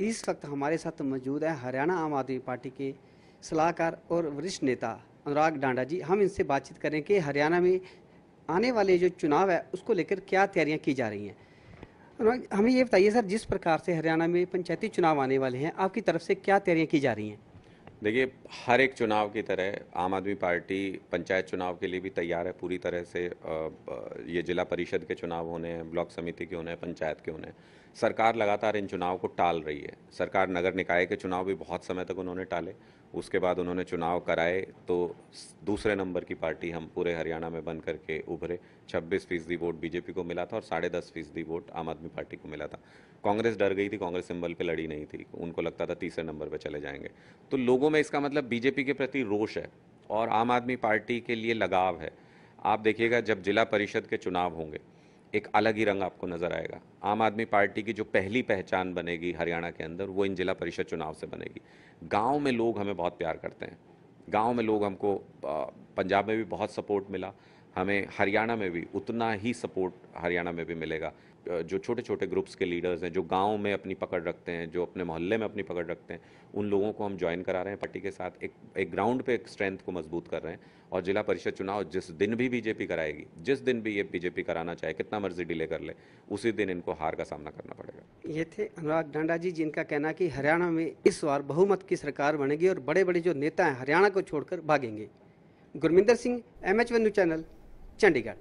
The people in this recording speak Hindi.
इस वक्त हमारे साथ मौजूद है हरियाणा आम आदमी पार्टी के सलाहकार और वरिष्ठ नेता अनुराग डांडा जी। हम इनसे बातचीत करें कि हरियाणा में आने वाले जो चुनाव है, उसको लेकर क्या तैयारियाँ की जा रही हैं? अनुराग, हमें ये बताइए सर, जिस प्रकार से हरियाणा में पंचायती चुनाव आने वाले हैं, आपकी तरफ़ से क्या तैयारियाँ की जा रही हैं? देखिए, हर एक चुनाव की तरह आम आदमी पार्टी पंचायत चुनाव के लिए भी तैयार है, पूरी तरह से ये जिला परिषद के चुनाव होने हैं, ब्लॉक समिति के होने हैं, पंचायत के होने हैं। सरकार लगातार इन चुनाव को टाल रही है। सरकार नगर निकाय के चुनाव भी बहुत समय तक उन्होंने टाले, उसके बाद उन्होंने चुनाव कराए तो दूसरे नंबर की पार्टी हम पूरे हरियाणा में बन करके उभरे। 26 फ़ीसदी वोट बीजेपी को मिला था और साढ़े दस फ़ीसदी वोट आम आदमी पार्टी को मिला था। कांग्रेस डर गई थी, कांग्रेस सिंबल पे लड़ी नहीं थी, उनको लगता था तीसरे नंबर पे चले जाएँगे। तो लोगों में इसका मतलब बीजेपी के प्रति रोष है और आम आदमी पार्टी के लिए लगाव है। आप देखिएगा, जब जिला परिषद के चुनाव होंगे, एक अलग ही रंग आपको नज़र आएगा। आम आदमी पार्टी की जो पहली पहचान बनेगी हरियाणा के अंदर, वो इन जिला परिषद चुनाव से बनेगी। गाँव में लोग हमें बहुत प्यार करते हैं। गाँव में लोग हमको पंजाब में भी बहुत सपोर्ट मिला। हमें हरियाणा में भी उतना ही सपोर्ट हरियाणा में भी मिलेगा। जो छोटे छोटे ग्रुप्स के लीडर्स हैं, जो गाँव में अपनी पकड़ रखते हैं, जो अपने मोहल्ले में अपनी पकड़ रखते हैं, उन लोगों को हम ज्वाइन करा रहे हैं। पार्टी के साथ एक एक ग्राउंड पे एक स्ट्रेंथ को मज़बूत कर रहे हैं और जिला परिषद चुनाव जिस दिन भी बीजेपी कराएगी, जिस दिन भी ये बीजेपी कराना चाहे, कितना मर्ज़ी डिले कर ले, उसी दिन इनको हार का सामना करना पड़ेगा। ये थे अनुराग डांडा जी, जिनका कहना कि हरियाणा में इस बार बहुमत की सरकार बनेगी और बड़े बड़े जो नेता हैं, हरियाणा को छोड़कर भागेंगे। Gurminder Singh M H channel Chandigarh.